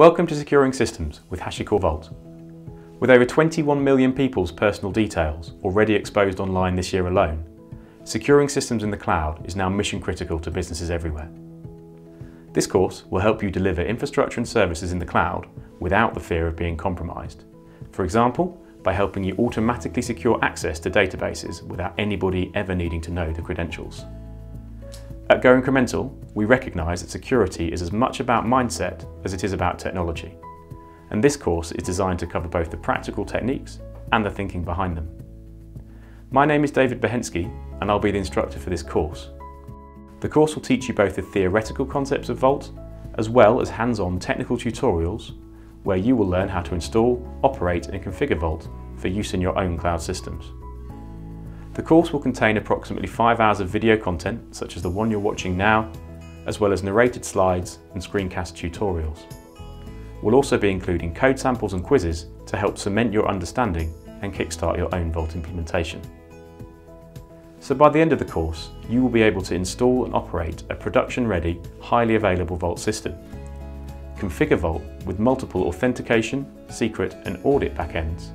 Welcome to Securing Systems with HashiCorp Vault. With over 21 million people's personal details already exposed online this year alone, securing systems in the cloud is now mission critical to businesses everywhere. This course will help you deliver infrastructure and services in the cloud without the fear of being compromised. For example, by helping you automatically secure access to databases without anybody ever needing to know the credentials. At Go Incremental, we recognise that security is as much about mindset as it is about technology. And this course is designed to cover both the practical techniques and the thinking behind them. My name is David Behensky and I'll be the instructor for this course. The course will teach you both the theoretical concepts of Vault as well as hands-on technical tutorials where you will learn how to install, operate and configure Vault for use in your own cloud systems. The course will contain approximately 5 hours of video content, such as the one you're watching now, as well as narrated slides and screencast tutorials. We'll also be including code samples and quizzes to help cement your understanding and kickstart your own Vault implementation. So by the end of the course, you will be able to install and operate a production-ready, highly available Vault system. Configure Vault with multiple authentication, secret and audit backends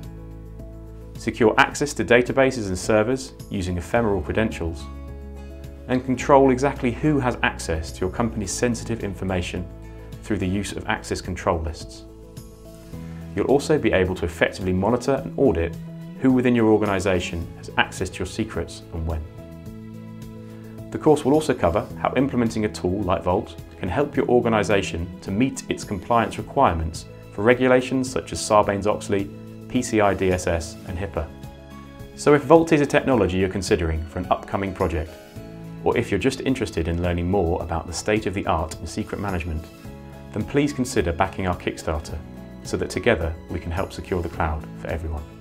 secure access to databases and servers using ephemeral credentials, and control exactly who has access to your company's sensitive information through the use of access control lists. You'll also be able to effectively monitor and audit who within your organisation has access to your secrets and when. The course will also cover how implementing a tool like Vault can help your organisation to meet its compliance requirements for regulations such as Sarbanes-Oxley PCI DSS and HIPAA. So if Vault is a technology you're considering for an upcoming project, or if you're just interested in learning more about the state of the art in secret management, then please consider backing our Kickstarter so that together we can help secure the cloud for everyone.